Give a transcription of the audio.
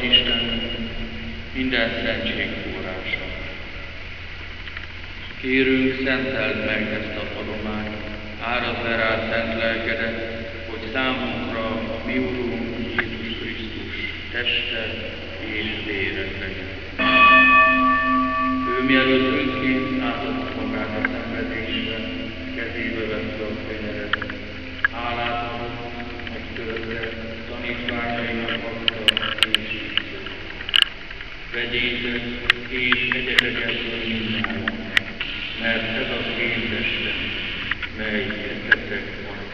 vagy Isten, minden szentség forrása. Kérünk, szenteld meg ezt a adományt, árazd le rá szent lelkedet, hogy számunkra a mi Urunk Jézus Krisztus teste és vére legyen. Ő mielőtt önként átadta magát a szenvedésre, kezébe vette a fenyeret, hálát adott, megtörte, Vegyétek és egyetek ebből mindjárt, mert ez az én testem, mely értetek van